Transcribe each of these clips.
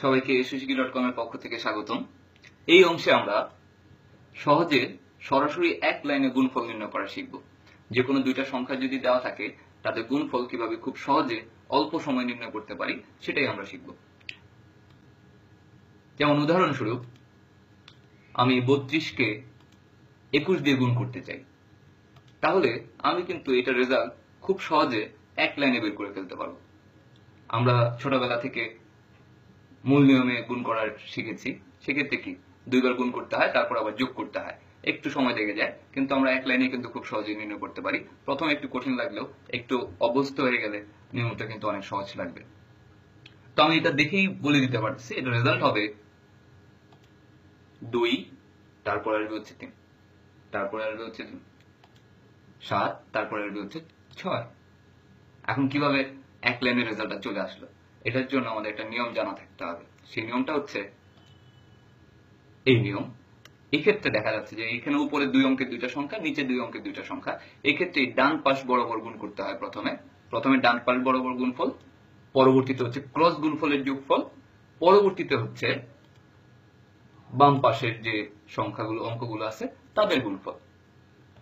সবাইকে সুশিকি dot com এর পক্ষ থেকে স্বাগতম। এই অংশে আমরা সহজে সরাসরি এক লাইনে গুণফল নির্ণয় করা শিখব। যে কোনো দুইটা সংখ্যা যদি দেওয়া থাকে তাদের গুণফল কীভাবে খুব সহজে অল্প সময় নির্ণয় করতে পারি, সেটাই আমরা শিখব। যেমন উদাহরণস্বরূপ, আমি বত্রিশকে একুশ দিয়ে গুণ করতে চাই। তাহলে আমি কিন্তু এটা রেজাল্ট খুব সহজে এক লাইনে বের করে ফেলতে পারব। আমরা ছোটবেলা থেকে মূল নিয়মে গুণ করার শিখেছি। সেক্ষেত্রে কি? দুইবার গুণ করতে হয়, তারপর আবার যোগ করতে হয়। একটু সময় লেগে যায়, কিন্তু আমরা এক লাইনে কিন্তু খুব সহজেই নির্ণয় করতে পারি। প্রথমে একটু কঠিন লাগলেও একটু অভ্যস্ত হয়ে গেলে নিয়মটা কিন্তু অনেক সহজ লাগবে। তো আমি এটা দেখেই বলে দিতে পারছি এটা রেজাল্ট হবে দুই, তারপর আসবে হচ্ছে তিন, তারপরে আসবে হচ্ছে সাত, তারপরে আসবে হচ্ছে ছয়। এখন কীভাবে এক লাইনের রেজাল্টটা চলে আসলো? এটার জন্য আমাদের একটা নিয়ম জানা থাকতে হবে। সেই নিয়মটা হচ্ছে এই নিয়ম। এক্ষেত্রে দেখা যাচ্ছে যে এখানে উপরে দুই অঙ্কের দুইটা সংখ্যা, নিচে দুই অঙ্কের দুইটা সংখ্যা। এই ডান পাশ বরাবর গুণ করতে হয় প্রথমে। প্রথমে ডান পাশ বরাবর গুণফল, পরবর্তীতে হচ্ছে ক্রস গুণফলের যোগফল, পরবর্তীতে হচ্ছে বাম পাশের যে সংখ্যাগুলো, অঙ্কগুলো আছে, তাদের গুণফল।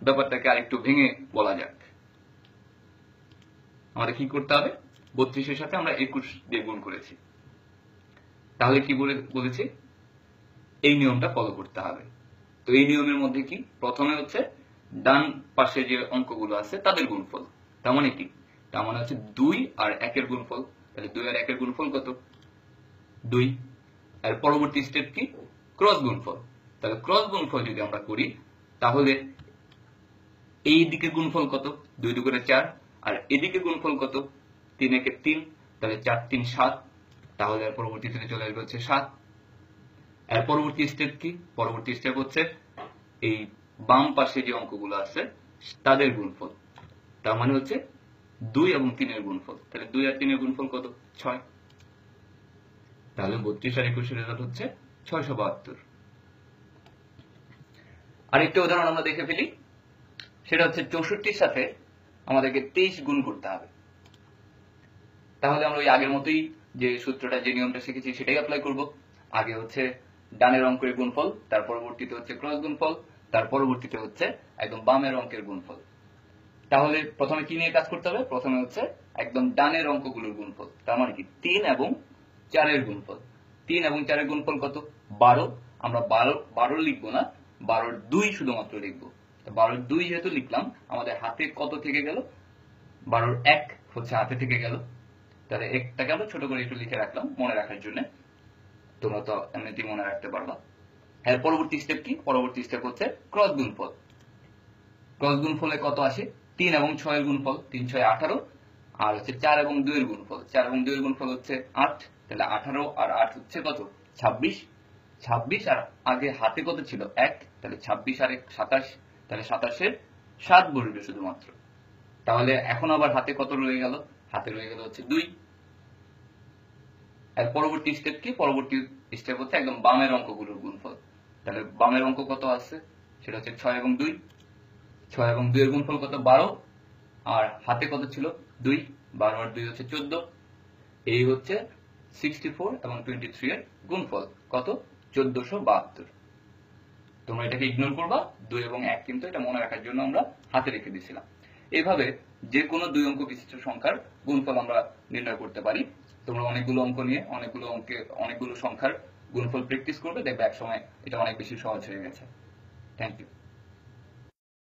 ব্যাপারটাকে আরেকটু ভেঙে বলা যাক। আমাদের কি করতে হবে? বত্রিশের সাথে আমরা একুশ দিয়ে গুণ করেছি। তাহলে কি বলে বলেছি? এই নিয়মটা ফলো করতে হবে। তো এই নিয়মের মধ্যে কি? প্রথমে হচ্ছে ডান পাশে যে অঙ্কগুলো আছে, তাদের গুণফল। তার মানে কি? তার মানে হচ্ছে দুই আর একের গুণফল। তাহলে দুই আর একের গুণফল কত? দুই। আর পরবর্তী স্টেপ কি? ক্রস গুণফল। তাহলে ক্রস গুণফল যদি আমরা করি, তাহলে এই দিকে গুণফল কত? দুই দুগুণে চার। আর এদিকে গুণফল কত? তিন একে তিন, তাহলে চার, তিন, সাত। তাহলে আর পরবর্তীতে চলে আসবে হচ্ছে সাত। এর পরবর্তী স্টেপ কি? পরবর্তী স্টেপ হচ্ছে এই বাম পাশে যে অঙ্কগুলো আছে, তাদের গুণফল। তার মানে হচ্ছে দুই এবং তিনের গুণফল। তাহলে দুই আর তিনের গুণফল কত? ছয়। তাহলে বত্রিশ আর একুশের রেজাল্ট হচ্ছে ছয়শো বাহাত্তর। আরেকটা উদাহরণ আমরা দেখে ফেলি। সেটা হচ্ছে চৌষট্টির সাথে আমাদেরকে তেইশ গুণ করতে হবে। তাহলে আমরা ওই আগের মতোই যে সূত্রটা, যে নিয়মটা শিখেছি, সেটাই অ্যাপ্লাই করব। আগে হচ্ছে ডানের অঙ্কের গুণফল, তার পরবর্তীতে হচ্ছে ক্রস গুণফল, তার পরবর্তীতে হচ্ছে একদম বামের অঙ্কের গুণফল। তাহলে প্রথমে কি নিয়ে কাজ করতে হবে? প্রথমে হচ্ছে একদম ডানের অঙ্কগুলোর গুণফল। তার মানে কি? তিন এবং চারের গুণফল। তিন এবং চারের গুণফল কত? বারো। আমরা বারো বারো লিখব না। বারোর দুই শুধুমাত্র লিখব। বারোর দুই যেহেতু লিখলাম, আমাদের হাতে কত থেকে গেল? বারোর এক হচ্ছে হাতে থেকে গেল। তাহলে একটাকে আমরা ছোট করে একটু লিখে রাখলাম মনে রাখার জন্য। তোমরা তো এমনিতেই মনে রাখতে পারবা। এর পরবর্তী স্টেপ কি? পরবর্তী স্টেপ হচ্ছে ক্রস গুণফল। ক্রস গুণফলে কত আসে? তিন এবং ছয়ের গুণফল, তিন, ছয়, আঠারো। আর হচ্ছে চার এবং দুইয়ের গুণফল। চার এবং দুইয়ের গুণফল হচ্ছে আট। তাহলে আঠারো আর আট হচ্ছে কত? ছাব্বিশ। ছাব্বিশ আর আগে হাতে কত ছিল? এক। তাহলে ছাব্বিশ আর এক, সাতাশ। তাহলে সাতাশের সাত বসবে শুধুমাত্র। তাহলে এখন আবার হাতে কত রয়ে গেল? হাতে রয়ে গেল হচ্ছে দুই। এর পরবর্তী স্টেপ কি? পরবর্তী স্টেপ হচ্ছে একদম বামের অঙ্কগুলোর গুণফল। তাহলে বামের অঙ্ক কত আছে? সেটা হচ্ছে ছয় এবং দুই। ছয় এবং দুই এর গুণফল কত? বারো। আর হাতে কত ছিল? দুই। বারো আর দুই হচ্ছে চোদ্দ। এই হচ্ছে সিক্সটি ফোর এবং টোয়েন্টি থ্রি এর গুণফল। কত? চোদ্দশো বাহাত্তর। তোমরা এটাকে ইগনোর করবা। দুই এবং এক কিন্তু এটা মনে রাখার জন্য আমরা হাতে রেখে দিয়েছিলাম। এইভাবে যে কোনো দুই অঙ্ক বিশিষ্ট সংখ্যার গুণফল আমরা নির্ণয় করতে পারি। তোমরা অনেকগুলো অঙ্ক নিয়ে অনেকগুলো অঙ্কে অনেকগুলো সংখ্যার গুণফল প্র্যাকটিস করবে, দেখবে একসময় এটা অনেক বেশি সহজ হয়ে গেছে। Thank you